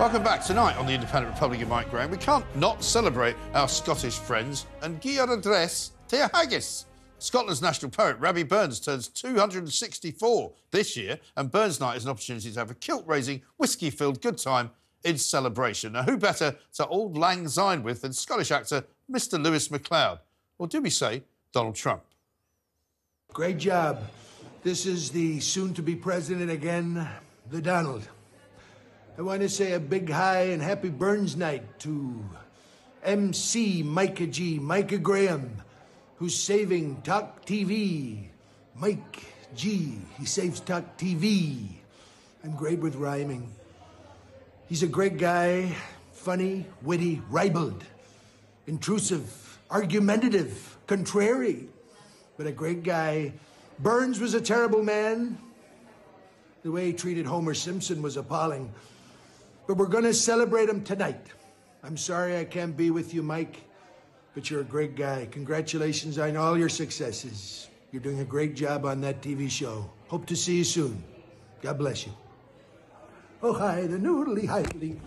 Welcome back tonight on the Independent Republic of Mike Graham. We can't not celebrate our Scottish friends and Gia Dress Tia Haggis. Scotland's national poet, Rabbie Burns, turns 264 this year, and Burns Night is an opportunity to have a kilt raising, whiskey filled good time in celebration. Now, who better to Auld Lang Syne with than Scottish actor Mr. Lewis MacLeod? Or do we say Donald Trump? Great job. This is the soon to be president again, the Donald. I want to say a big hi and happy Burns night to MC Micah G, Micah Graham, who's saving Talk TV. Mike G, he saves Talk TV. I'm great with rhyming. He's a great guy, funny, witty, ribald, intrusive, argumentative, contrary, but a great guy. Burns was a terrible man. The way he treated Homer Simpson was appalling. But we're going to celebrate him tonight. I'm sorry I can't be with you, Mike, but you're a great guy. Congratulations on all your successes. You're doing a great job on that TV show. Hope to see you soon. God bless you. Oh, hi, the noodly hidely.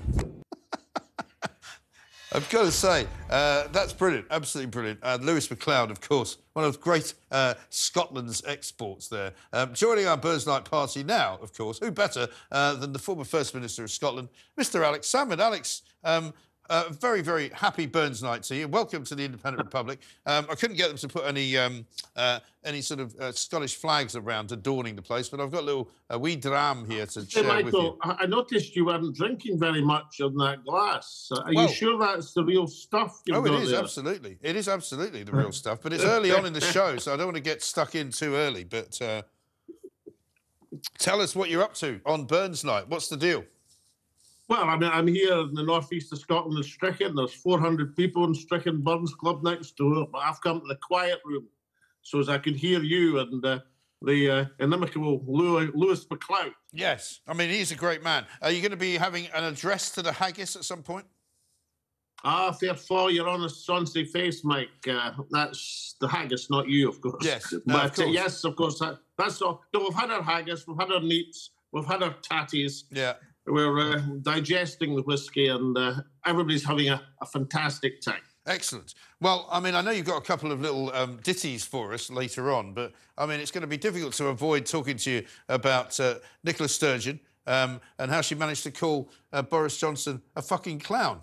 I've got to say, uh, that's brilliant, absolutely brilliant. And Lewis MacLeod, of course, one of great uh, Scotland's exports there. Um, joining our Burns Night party now, of course, who better uh, than the former First Minister of Scotland, Mr Alex Salmond. Alex, um, uh, very, very happy Burns night to you. Welcome to the Independent Republic. Um, I couldn't get them to put any um, uh, any sort of uh, Scottish flags around adorning the place, but I've got a little a wee dram here to Hey, share Michael, with you. I I noticed you weren't drinking very much in that glass. Uh, Are Well- you sure that's the real stuff you've Oh, it is there? absolutely. It is absolutely the real stuff, but it's early on in the show, so I don't want to get stuck in too early. But uh, tell us what you're up to on Burns night. What's the deal? Well, I mean, I'm here in the northeast of Scotland in Strichen. There's 400 people in Strichen Burns Club next door. But I've come to the quiet room so as I can hear you and uh, the uh, Lew- Lewis MacLeod. Yes, I mean he's a great man. Are you going to be having an address to the haggis at some point? Ah, therefore, your honest sonsy face, Mike. Uh, that's the haggis, not you, of course. Yes, no, of but uh, course. yes, of course. That, that's all. No, we've had our haggis, we've had our neeps, we've had our tatties. Yeah. We're uh, digesting the whiskey, and uh, everybody's having a, a fantastic time. Excellent. Well, I mean, I know you've got a couple of little um, ditties for us later on, but I mean, it's going to be difficult to avoid talking to you about uh, Nicola Sturgeon um, and how she managed to call uh, Boris Johnson a fucking clown.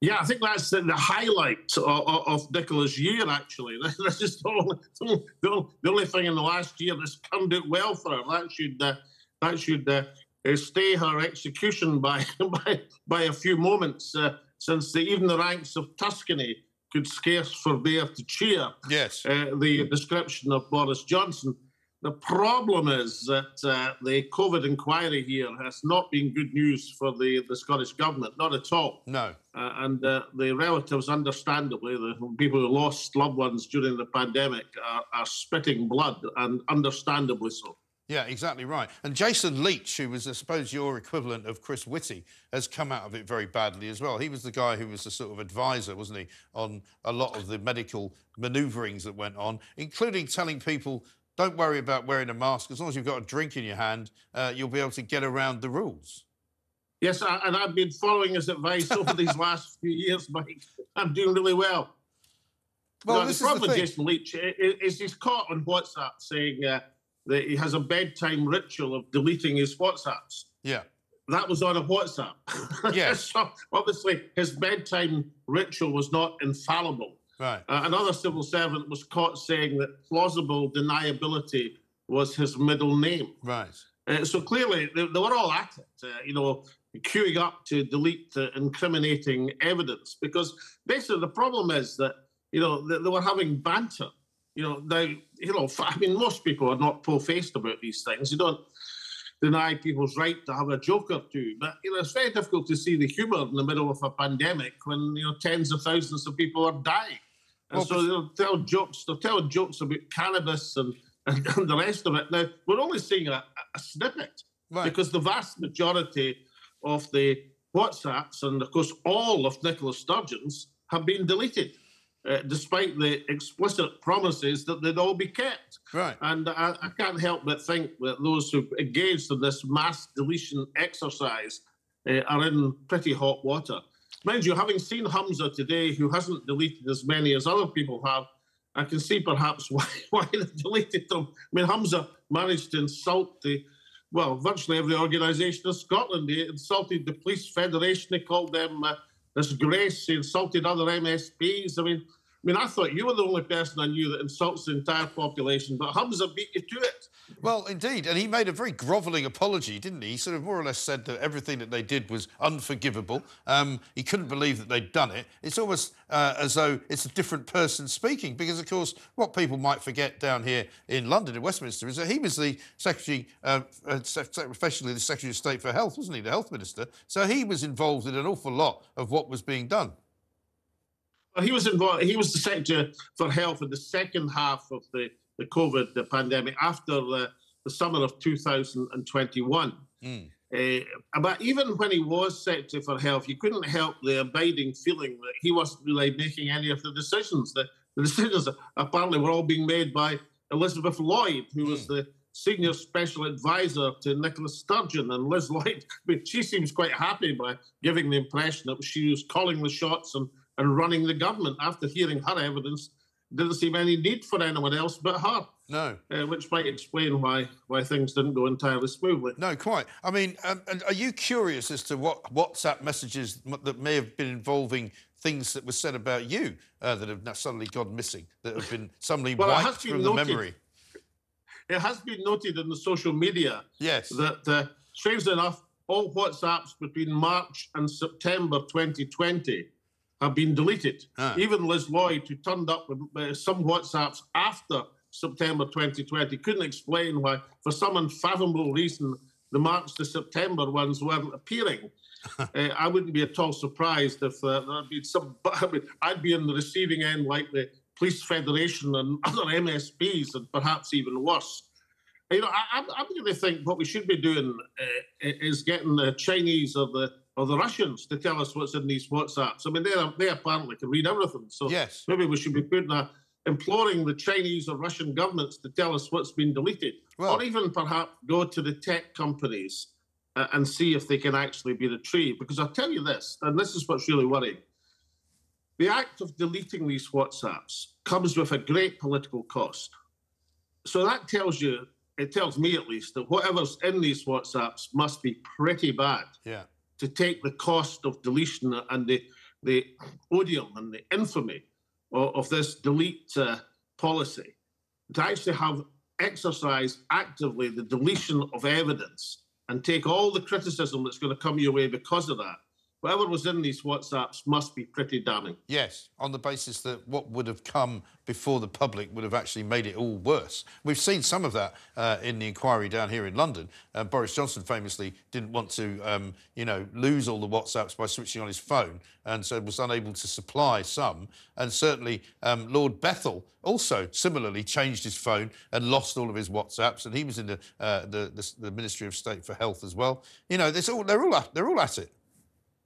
Yeah, I think that's the, the highlight of, of, of Nicola's year, actually. This is the only, the only- the only thing in the last year that's turned out well for her. That should, uh, that should uh, stay her execution by, by, by a few moments, uh, since the, even the ranks of Tuscany could scarce forbear to cheer Yes. uh, the description of Boris Johnson. The problem is that uh, the COVID inquiry here has not been good news for the, the Scottish government, not at all. No. Uh, and uh, the relatives, understandably, the people who lost loved ones during the pandemic are, are spitting blood, and understandably so. Yeah, exactly right. And Jason Leitch, who was, I suppose, your equivalent of Chris Whitty, has come out of it very badly as well. He was the guy who was the sort of advisor, wasn't he, on a lot of the medical manoeuvrings that went on, including telling people, don't worry about wearing a mask. As long as you've got a drink in your hand, uh, you'll be able to get around the rules. Yes, I, and I've been following his advice over these last few years, Mike. I'm doing really well. Well, No, this the is problem the with. Jason Leitch is he's caught on WhatsApp saying uh, that he has a bedtime ritual of deleting his WhatsApps. Yeah. That was on a WhatsApp. Yes. so obviously, his bedtime ritual was not infallible. Right. Uh, another civil servant was caught saying that plausible deniability was his middle name. Right. Uh, so clearly, they, they were all at it, uh, you know, queuing up to delete incriminating evidence. Because basically, the problem is that, you know, they, they were having banter. You know, now, you know, I mean, most people are not po faced about these things. You don't deny people's right to have a joke or two. But, you know, it's very difficult to see the humour in the middle of a pandemic when, you know, tens of thousands of people are dying. And Well, so they'll tell jokes, they'll tell jokes about cannabis and, and, the rest of it. Now, we're only seeing a, a snippet Right. because the vast majority of the WhatsApps and, of course, all of Nicola Sturgeon's have been deleted, uh, despite the explicit promises that they'd all be kept. Right. And I, I can't help but think that those who engaged in this mass deletion exercise uh, are in pretty hot water. Mind you, having seen Humza today, who hasn't deleted as many as other people have, I can see perhaps why, why they deleted them. I mean, Humza managed to insult the, well, virtually every organisation in Scotland. He insulted the Police Federation. He called them uh, disgrace. He insulted other MSPs. I mean, I mean, I thought you were the only person I knew that insults the entire population, but Humza beat you to it. Well, indeed, and he made a very grovelling apology, didn't he? He sort of more or less said that everything that they did was unforgivable. Um, he couldn't believe that they'd done it. It's almost uh, as though it's a different person speaking, because of course, what people might forget down here in London, in Westminster, is that he was the secretary, uh, uh, professionally the Secretary of State for Health, wasn't he, the Health Minister? So he was involved in an awful lot of what was being done. Well, he was involved. He was the secretary for health in the second half of the the COVID the pandemic after the, the summer of 2021. Mm. Uh, but even when he was secretary for health, you couldn't help the abiding feeling that he wasn't really making any of the decisions. The, the decisions apparently were all being made by Elizabeth Lloyd, who mm. was the senior special advisor to Nicola Sturgeon. And Liz Lloyd, she seems quite happy by giving the impression that she was calling the shots and and running the government. After hearing her evidence, didn't seem any need for anyone else but her. No, uh, which might explain why why things didn't go entirely smoothly. No, quite. I mean, um, are you curious as to what WhatsApp messages that may have been involving things that were said about you uh, that have suddenly gone missing, that have been suddenly well, wiped from noted, the memory? It has been noted in the social media. Yes. That uh, strangely enough, all WhatsApps between March and September 2020 have been deleted. Ah. Even Liz Lloyd, who turned up with uh, some WhatsApps after September 2020, couldn't explain why, for some unfathomable reason, the March to September ones weren't appearing. uh, I wouldn't be at all surprised if uh, there'd been some. I mean, I'd be in the receiving end like the Police Federation and other MSPs, and perhaps even worse. You know, I, am going to think what we should be doing uh, is getting the Chinese or the or the Russians to tell us what's in these WhatsApps. I mean, they they apparently can read everything. So yes. maybe we should be putting a, imploring the Chinese or Russian governments to tell us what's been deleted, well, or even perhaps go to the tech companies uh, and see if they can actually be retrieved. Because I'll tell you this, and this is what's really worrying. The act of deleting these WhatsApps comes with a great political cost. So that tells you, it tells me at least, that whatever's in these WhatsApps must be pretty bad. Yeah to take the cost of deletion and the, the odium and the infamy of, of this delete uh, policy, to actually have exercised actively the deletion of evidence and take all the criticism that's going to come your way because of that whatever was in these WhatsApps must be pretty damning. Yes, on the basis that what would have come before the public would have actually made it all worse. We've seen some of that uh, in the inquiry down here in London. Uh, Boris Johnson famously didn't want to, um, you know, lose all the WhatsApps by switching on his phone, and so was unable to supply some. And certainly um, Lord Bethell also similarly changed his phone and lost all of his WhatsApps, and he was in the, uh, the, the, the Ministry of State for Health as well. You know, all, they're all at, they're all at it.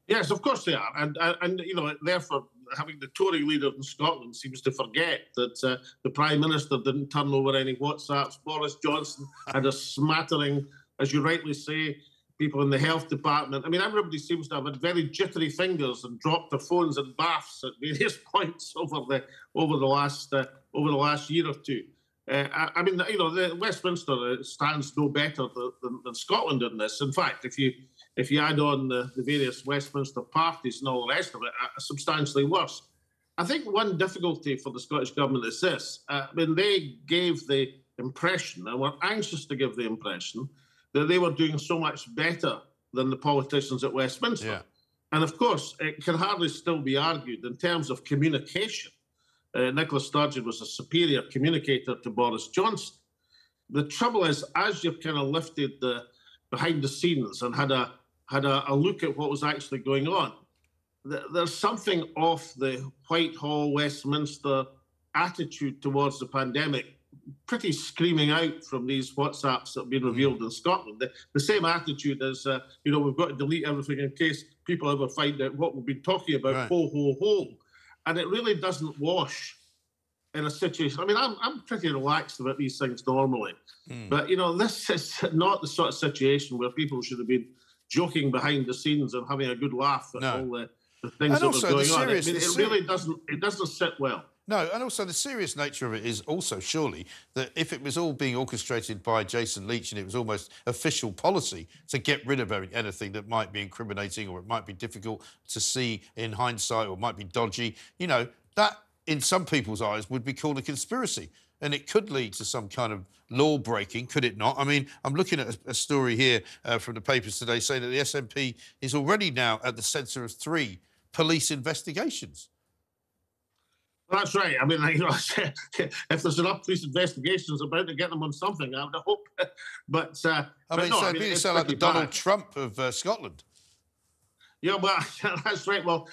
Yes, of course they are, and and, and you know, therefore, having the Tory leader in Scotland seems to forget that uh, the Prime Minister didn't turn over any WhatsApps. Boris Johnson had a smattering, as you rightly say, people in the health department. I mean, everybody seems to have had very jittery fingers and dropped their phones in baths at various points over the over the last uh, over the last year or two. Uh, I, I, mean, you know, the Westminster uh, stands no better than, than, Scotland in this. In fact, if you if you add on the, the various Westminster parties and all the rest of it, uh, substantially worse. I think one difficulty for the Scottish Government is this. Uh, I mean, they gave the impression, and were anxious to give the impression, that they were doing so much better than the politicians at Westminster. Yeah. And of course, it can hardly still be argued in terms of communication. Uh, Nicola Sturgeon was a superior communicator to Boris Johnson. The trouble is, as you've kind of lifted the behind the scenes and had a had a, a look at what was actually going on. There's something off the Whitehall, Westminster attitude towards the pandemic pretty screaming out from these WhatsApps that have been mm. revealed in Scotland. The, the, same attitude as, uh, you know, we've got to delete everything in case people ever find out what we've been talking about, right. ho, ho, ho. And it really doesn't wash in a situation. I mean, I'm, I'm pretty relaxed about these things normally. Mm. But, you know, this is not the sort of situation where people should have been joking behind the scenes and having a good laugh at No. all the, the things And that also are going on. I mean, the it seri- really doesn't it doesn't sit well. No, and also the serious nature of it is also surely that if it was all being orchestrated by Jason Leitch and it was almost official policy to get rid of anything that might be incriminating or it might be difficult to see in hindsight or might be dodgy, you know, that in some people's eyes would be called a conspiracy. And it could lead to some kind of law breaking, could it not? I mean, I'm looking at a, a story here uh, from the papers today saying that the SNP is already now at the centre of three police investigations. That's right. I mean, you know, if there's enough police investigations about to get them on something, I would hope. But uh, I but mean, no, so I mean, sound like the pretty Donald. Trump of uh, Scotland. Yeah, well, that's right. Well,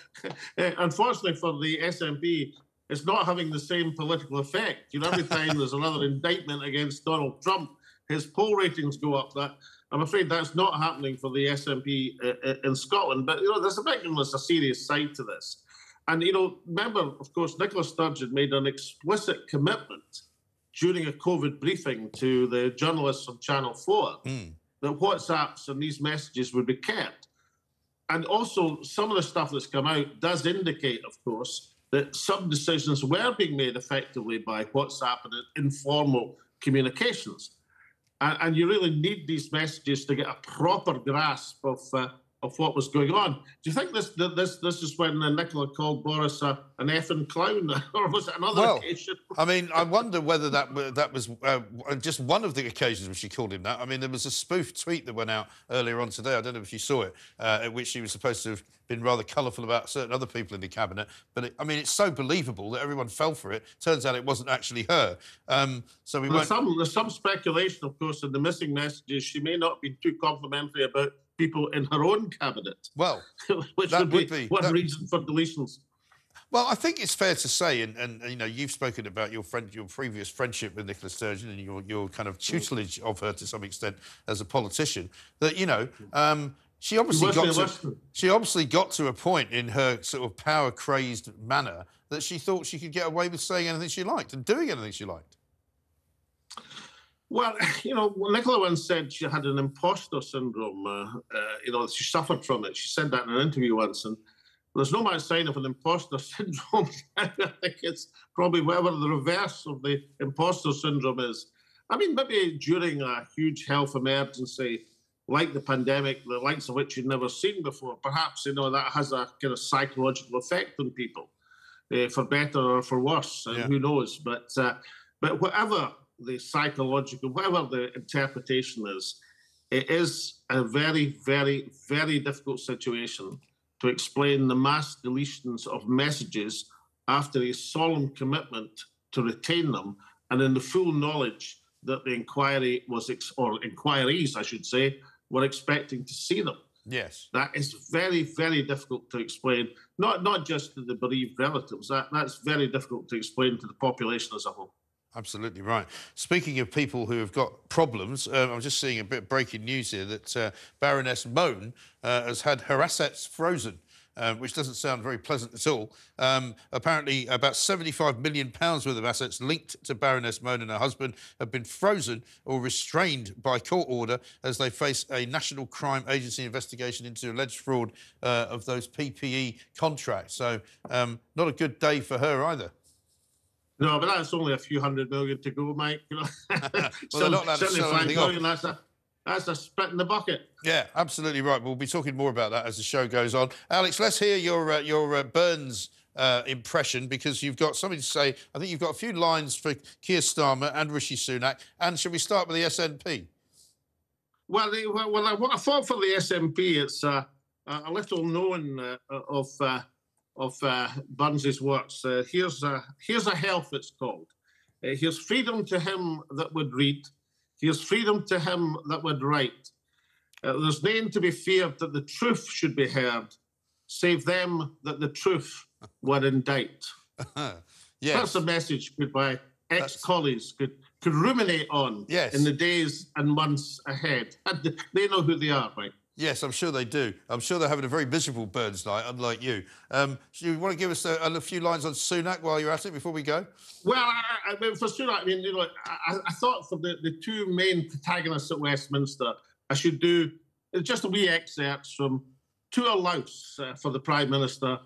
unfortunately for the SNP, it's not having the same political effect. You know, every time there's another indictment against Donald Trump, his poll ratings go up. That I'm afraid that's not happening for the SNP uh, uh, in Scotland. But you know, there's a big, there's a serious side to this. And you know, remember, of course, Nicola Sturgeon made an explicit commitment during a COVID briefing to the journalists on Channel Four Mm. that WhatsApps and these messages would be kept. And also, some of the stuff that's come out does indicate, of course, that some decisions were being made effectively by WhatsApp and informal communications. And, and you really need these messages to get a proper grasp of uh, of what was going on. Do you think this this this is when Nicola called Boris uh, an effing clown, or was it another Well, occasion? I mean, I wonder whether that that was uh, just one of the occasions when she called him that. I mean, there was a spoof tweet that went out earlier on today. I don't know if you saw it, uh, at which she was supposed to have been rather colourful about certain other people in the cabinet. But it, I mean, it's so believable that everyone fell for it. Turns out it wasn't actually her. Um, so we There's won't. some, there's some speculation, of course, in the missing messages. She may not be too complimentary about people in her own cabinet, Well, which That would, would be, be- one that- reason for deletions. Well, I think it's fair to say, and, and you know, you've spoken about your friend, your previous friendship with Nicola Sturgeon, and your your kind of tutelage of her to some extent as a politician. That you know, um, she obviously got to she obviously got to a point in her sort of power crazed manner that she thought she could get away with saying anything she liked and doing anything she liked. Well, you know, Nicola once said she had an imposter syndrome. Uh, uh, you know, she suffered from it. She said that in an interview once, and there's no much sign of an imposter syndrome. I think it's probably whatever the reverse of the imposter syndrome is. I mean, maybe during a huge health emergency like the pandemic, the likes of which you'd never seen before, perhaps you know that has a kind of psychological effect on people, uh, for better or for worse. And Yeah. who knows? But uh, but whatever the psychological, whatever the interpretation is, it is a very, very, very difficult situation to explain the mass deletions of messages after a solemn commitment to retain them and in the full knowledge that the inquiry was, ex- or inquiries, I should say, were expecting to see them. Yes. That is very, very difficult to explain, not, not just to the bereaved relatives, that, that's very difficult to explain to the population as a whole. Absolutely right. Speaking of people who have got problems, um, I'm just seeing a bit of breaking news here that uh, Baroness Mone uh, has had her assets frozen. Uh, which doesn't sound very pleasant at all. Um, apparently, about 75 million pounds worth of assets linked to Baroness Mone and her husband have been frozen or restrained by court order as they face a National Crime Agency investigation into alleged fraud uh, of those PPE contracts. So, um, not a good day for her either. No, but that's only a few hundred million to go, Mike. You know, they're not allowed to sell 75 anything off. million, that's a that's a spit in the bucket. Yeah, absolutely right. We'll be talking more about that as the show goes on. Alex, let's hear your uh, your uh, Burns uh, impression because you've got something to say. I think you've got a few lines for Keir Starmer and Rishi Sunak. And shall we start with the SNP? Well, the- well, well, what I thought for the SNP, it's uh, a little known uh, of uh, of uh, Burns's works. Uh, here's a here's a health. It's called. Uh, here's freedom to him that would read. Here's freedom to him that would write. Uh, there's none to be feared that the truth should be heard, save them that the truth would indict. yes. That's a message good my ex-colleagues could could ruminate on Yes. in the days and months ahead. And they know who they are, right? Yes, I'm sure they do. I'm sure they're having a very miserable Burns night, unlike you. Um, do you want to give us a, a few lines on Sunak while you're at it before we go? Well, I, I mean, for sure, I mean, you know, I, I thought for the, the two main protagonists at Westminster, I should do just a wee excerpts from To a Louse uh, for the Prime Minister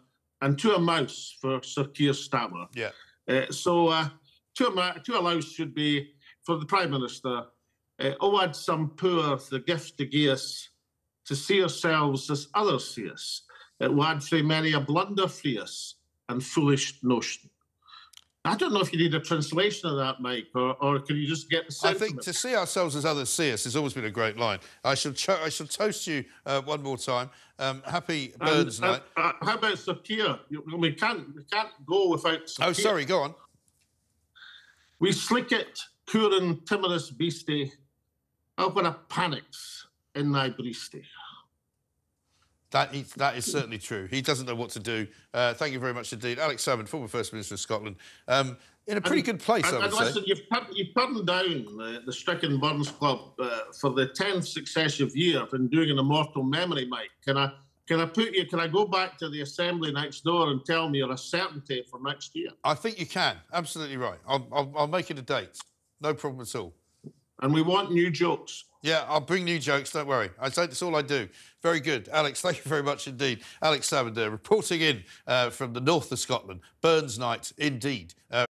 and To a Mouse for Sir Keir Starmer. Yeah. Uh, so uh, To, a, to a Louse should be for the Prime Minister. Uh, oh, had some poor the gift to give us to see ourselves as others see us. It would frae many a blunder free us and foolish notion. I don't know if you need a translation of that, Mike, or, or can you just get the I think to see ourselves as others see us has always been a great line. I shall, cho- I shall toast you uh, one more time. Um, happy And, Burns uh, night. uh, how about? You- We can't, we can't go without Sir Oh, sorry, go on. We slick it, Curan timorous beastie, up when a panics in. That is, that is certainly true. He doesn't know what to do. Uh, thank you very much indeed. Alex Salmond, former First Minister of Scotland. Um, in a pretty good place, And, I would and say. listen, you've, turned- you've turned down the, the Strichen Burns Club uh, for the 10th successive year in doing an immortal memory, Mike. Can I, can I put you, can I go back to the assembly next door and tell me you're a certainty for next year? I think you can. Absolutely right. I'll, I'll, I'll make it a date. No problem at all. And we want new jokes. Yeah, I'll bring new jokes. Don't worry. I that's all I do. Very good, Alex. Thank you very much indeed, Alex Salmond there, reporting in uh, from the north of Scotland. Burns night, indeed. Uh,